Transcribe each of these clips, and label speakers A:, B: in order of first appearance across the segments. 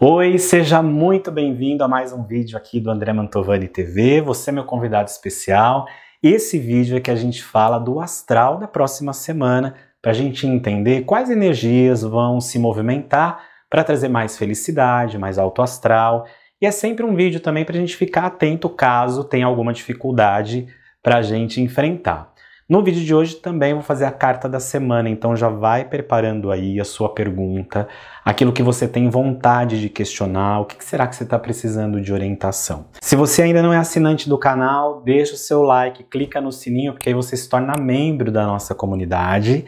A: Oi, seja muito bem-vindo a mais um vídeo aqui do André Mantovani TV. Você é meu convidado especial. Esse vídeo é que a gente fala do astral da próxima semana, para a gente entender quais energias vão se movimentar para trazer mais felicidade, mais alto astral. E é sempre um vídeo também para a gente ficar atento caso tenha alguma dificuldade para a gente enfrentar. No vídeo de hoje também vou fazer a carta da semana, então já vai preparando aí a sua pergunta, aquilo que você tem vontade de questionar, o que será que você está precisando de orientação. Se você ainda não é assinante do canal, deixa o seu like, clica no sininho, porque aí você se torna membro da nossa comunidade.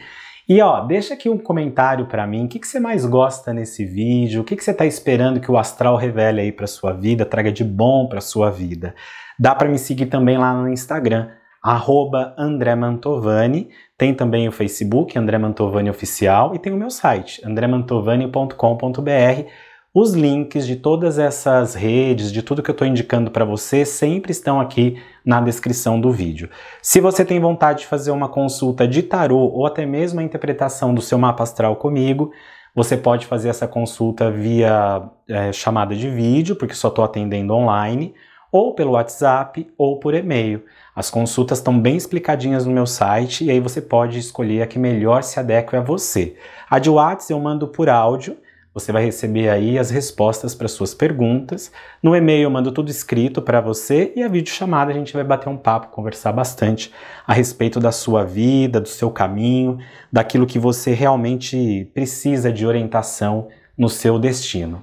A: E ó, deixa aqui um comentário para mim, o que, que você mais gosta nesse vídeo, o que, que você está esperando que o astral revele aí para sua vida, traga de bom para sua vida. Dá para me seguir também lá no Instagram, arroba André Mantovani, tem também o Facebook, André Mantovani Oficial, e tem o meu site, andremantovani.com.br. Os links de todas essas redes, de tudo que eu estou indicando para você, sempre estão aqui na descrição do vídeo. Se você tem vontade de fazer uma consulta de tarô ou até mesmo a interpretação do seu mapa astral comigo, você pode fazer essa consulta via é, chamada de vídeo, porque só estou atendendo online, ou pelo WhatsApp ou por e-mail. As consultas estão bem explicadinhas no meu site e aí você pode escolher a que melhor se adeque a você. A de WhatsApp eu mando por áudio, você vai receber aí as respostas para suas perguntas. No e-mail eu mando tudo escrito para você e a videochamada a gente vai bater um papo, conversar bastante a respeito da sua vida, do seu caminho, daquilo que você realmente precisa de orientação no seu destino.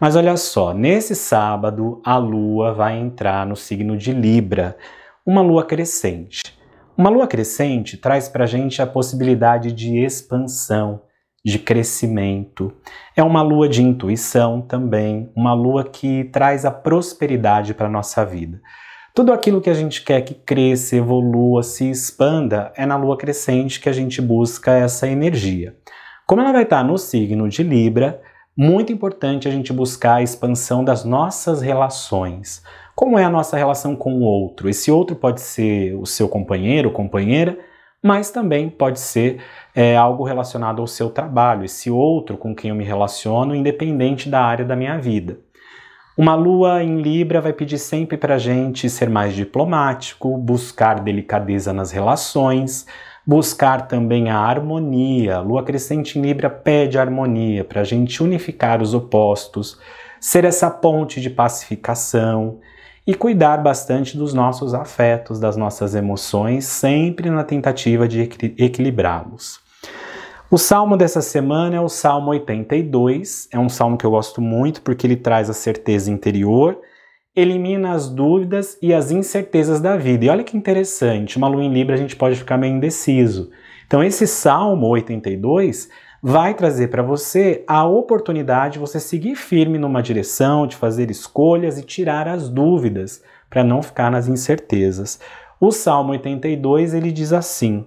A: Mas olha só, nesse sábado a lua vai entrar no signo de Libra uma lua crescente. Uma lua crescente traz para a gente a possibilidade de expansão, de crescimento. É uma lua de intuição também, uma lua que traz a prosperidade para a nossa vida. Tudo aquilo que a gente quer que cresça, evolua, se expanda, é na lua crescente que a gente busca essa energia. Como ela vai estar no signo de Libra, muito importante a gente buscar a expansão das nossas relações. Como é a nossa relação com o outro? Esse outro pode ser o seu companheiro companheira, mas também pode ser é, algo relacionado ao seu trabalho, esse outro com quem eu me relaciono, independente da área da minha vida. Uma lua em Libra vai pedir sempre para a gente ser mais diplomático, buscar delicadeza nas relações, buscar também a harmonia. Lua crescente em Libra pede harmonia para a gente unificar os opostos, ser essa ponte de pacificação e cuidar bastante dos nossos afetos, das nossas emoções, sempre na tentativa de equilibrá-los. O salmo dessa semana é o Salmo 82, é um salmo que eu gosto muito porque ele traz a certeza interior, elimina as dúvidas e as incertezas da vida. E olha que interessante, uma lua em Libra a gente pode ficar meio indeciso. Então esse Salmo 82 vai trazer para você a oportunidade de você seguir firme numa direção, de fazer escolhas e tirar as dúvidas para não ficar nas incertezas. O Salmo 82 ele diz assim: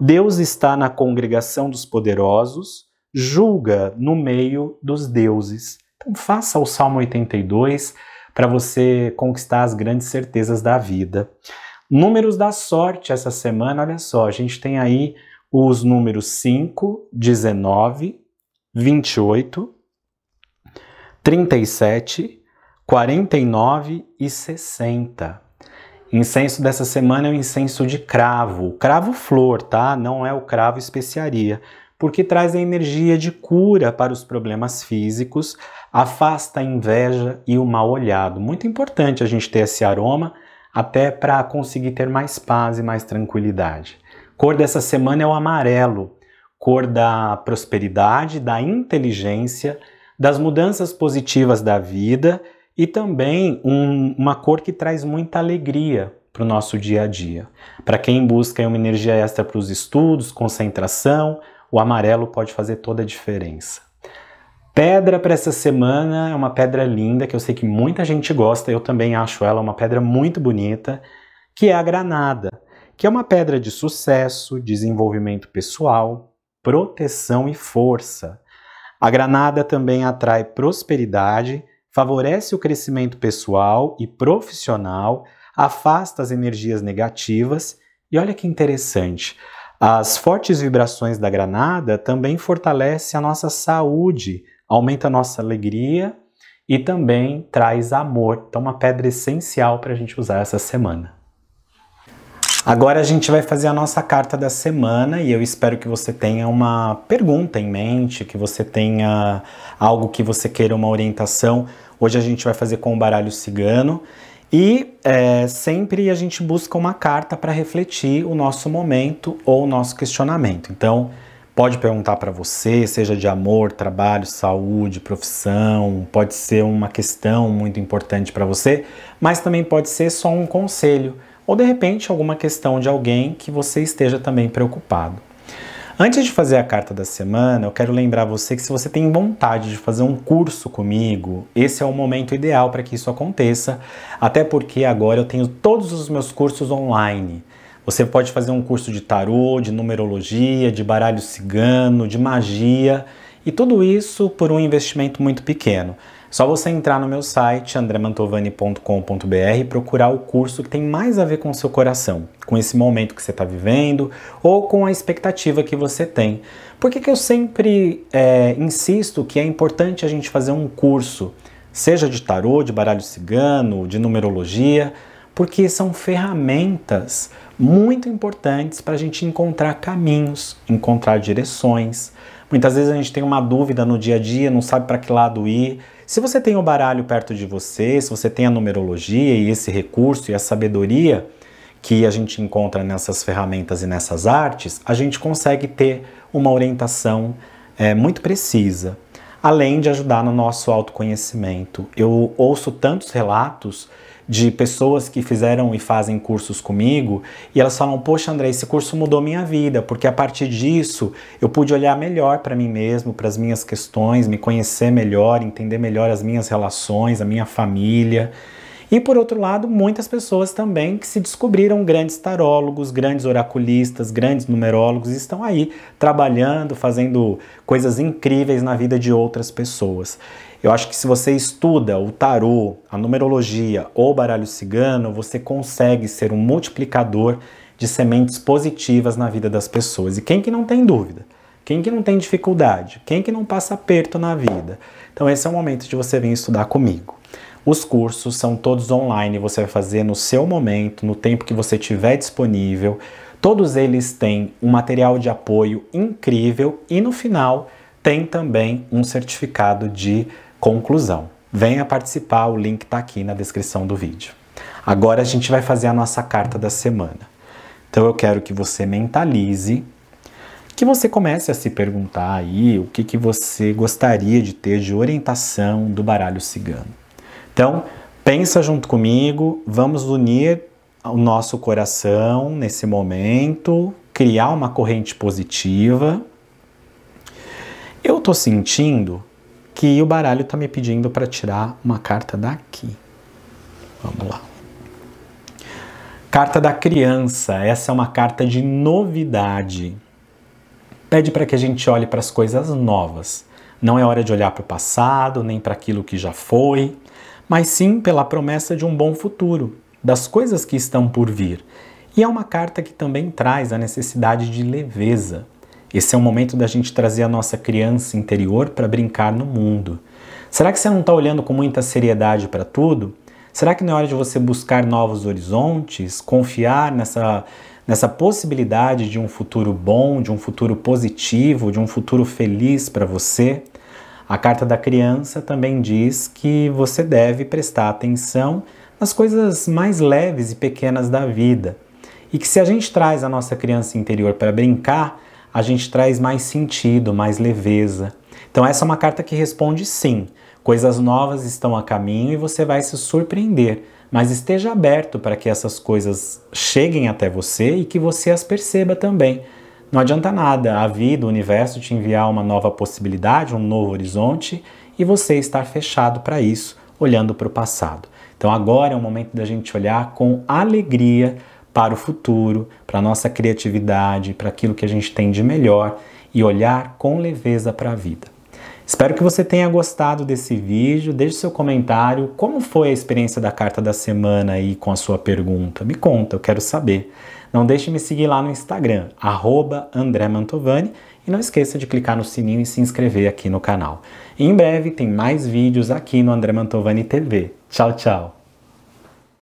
A: Deus está na congregação dos poderosos, julga no meio dos deuses. Então faça o Salmo 82 para você conquistar as grandes certezas da vida. Números da sorte essa semana, olha só, a gente tem aí os números 5, 19, 28, 37, 49 e 60. Incenso dessa semana é o incenso de cravo, cravo flor, tá? Não é o cravo especiaria, porque traz a energia de cura para os problemas físicos, afasta a inveja e o mal olhado. Muito importante a gente ter esse aroma até para conseguir ter mais paz e mais tranquilidade. Cor dessa semana é o amarelo, cor da prosperidade, da inteligência, das mudanças positivas da vida e também um, uma cor que traz muita alegria para o nosso dia a dia. Para quem busca uma energia extra para os estudos, concentração, o amarelo pode fazer toda a diferença. Pedra para essa semana é uma pedra linda que eu sei que muita gente gosta, eu também acho ela uma pedra muito bonita, que é a granada que é uma pedra de sucesso, desenvolvimento pessoal, proteção e força. A granada também atrai prosperidade, favorece o crescimento pessoal e profissional, afasta as energias negativas e olha que interessante, as fortes vibrações da granada também fortalecem a nossa saúde, aumenta a nossa alegria e também traz amor. Então, uma pedra essencial para a gente usar essa semana. Agora a gente vai fazer a nossa carta da semana e eu espero que você tenha uma pergunta em mente, que você tenha algo que você queira uma orientação. Hoje a gente vai fazer com o baralho cigano e é, sempre a gente busca uma carta para refletir o nosso momento ou o nosso questionamento. Então, pode perguntar para você, seja de amor, trabalho, saúde, profissão, pode ser uma questão muito importante para você, mas também pode ser só um conselho ou de repente alguma questão de alguém que você esteja também preocupado. Antes de fazer a carta da semana, eu quero lembrar você que se você tem vontade de fazer um curso comigo, esse é o momento ideal para que isso aconteça, até porque agora eu tenho todos os meus cursos online. Você pode fazer um curso de tarô, de numerologia, de baralho cigano, de magia, e tudo isso por um investimento muito pequeno. Só você entrar no meu site andremantovani.com.br e procurar o curso que tem mais a ver com o seu coração, com esse momento que você está vivendo ou com a expectativa que você tem. Por que, que eu sempre é, insisto que é importante a gente fazer um curso, seja de tarô, de baralho cigano, de numerologia, porque são ferramentas muito importantes para a gente encontrar caminhos, encontrar direções. Muitas vezes a gente tem uma dúvida no dia a dia, não sabe para que lado ir se você tem o baralho perto de você, se você tem a numerologia e esse recurso e a sabedoria que a gente encontra nessas ferramentas e nessas artes, a gente consegue ter uma orientação é, muito precisa, além de ajudar no nosso autoconhecimento. Eu ouço tantos relatos de pessoas que fizeram e fazem cursos comigo e elas falam: Poxa, André, esse curso mudou minha vida, porque a partir disso eu pude olhar melhor para mim mesmo, para as minhas questões, me conhecer melhor, entender melhor as minhas relações, a minha família. E por outro lado, muitas pessoas também que se descobriram grandes tarólogos, grandes oraculistas, grandes numerólogos, estão aí trabalhando, fazendo coisas incríveis na vida de outras pessoas. Eu acho que se você estuda o tarô, a numerologia ou o baralho cigano, você consegue ser um multiplicador de sementes positivas na vida das pessoas. E quem que não tem dúvida? Quem que não tem dificuldade? Quem que não passa aperto na vida? Então esse é o momento de você vir estudar comigo. Os cursos são todos online, você vai fazer no seu momento, no tempo que você tiver disponível. Todos eles têm um material de apoio incrível e no final tem também um certificado de Conclusão. Venha participar, o link está aqui na descrição do vídeo. Agora a gente vai fazer a nossa carta da semana. Então eu quero que você mentalize, que você comece a se perguntar aí o que, que você gostaria de ter de orientação do baralho cigano. Então, pensa junto comigo, vamos unir o nosso coração nesse momento, criar uma corrente positiva. Eu estou sentindo que o baralho está me pedindo para tirar uma carta daqui. Vamos lá. Carta da criança. Essa é uma carta de novidade. Pede para que a gente olhe para as coisas novas. Não é hora de olhar para o passado, nem para aquilo que já foi, mas sim pela promessa de um bom futuro, das coisas que estão por vir. E é uma carta que também traz a necessidade de leveza, esse é o momento da gente trazer a nossa criança interior para brincar no mundo. Será que você não está olhando com muita seriedade para tudo? Será que não é hora de você buscar novos horizontes, confiar nessa, nessa possibilidade de um futuro bom, de um futuro positivo, de um futuro feliz para você? A carta da criança também diz que você deve prestar atenção nas coisas mais leves e pequenas da vida. E que se a gente traz a nossa criança interior para brincar, a gente traz mais sentido, mais leveza. Então, essa é uma carta que responde sim. Coisas novas estão a caminho e você vai se surpreender, mas esteja aberto para que essas coisas cheguem até você e que você as perceba também. Não adianta nada a vida, o universo te enviar uma nova possibilidade, um novo horizonte e você estar fechado para isso, olhando para o passado. Então agora é o momento da gente olhar com alegria para o futuro, para a nossa criatividade, para aquilo que a gente tem de melhor e olhar com leveza para a vida. Espero que você tenha gostado desse vídeo. Deixe seu comentário. Como foi a experiência da carta da semana aí com a sua pergunta? Me conta, eu quero saber. Não deixe de me seguir lá no Instagram, arroba André Mantovani, E não esqueça de clicar no sininho e se inscrever aqui no canal. E em breve tem mais vídeos aqui no André Mantovani TV. Tchau, tchau!